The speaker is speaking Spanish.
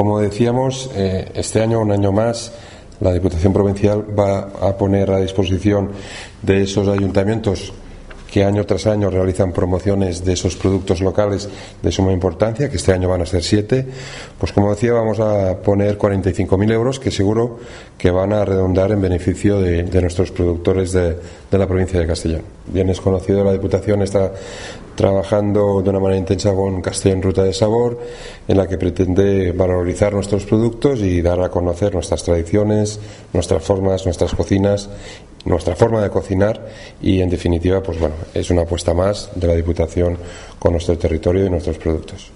Como decíamos, eh, este año, un año más, la Diputación Provincial va a poner a disposición de esos ayuntamientos que año tras año realizan promociones de esos productos locales de suma importancia, que este año van a ser siete, pues como decía, vamos a poner 45.000 euros que seguro que van a redondar en beneficio de, nuestros productores de, de, la provincia de Castellón. Bien es conocido, la Diputación está trabajando de una manera intensa con Castellón Ruta de Sabor, en la que pretende valorizar nuestros productos y dar a conocer nuestras tradiciones, nuestras formas, nuestras cocinas nuestra forma de cocinar y en definitiva pues bueno es una apuesta más de la Diputación con nuestro territorio y nuestros productos.